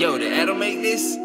Yo, did Adam make this?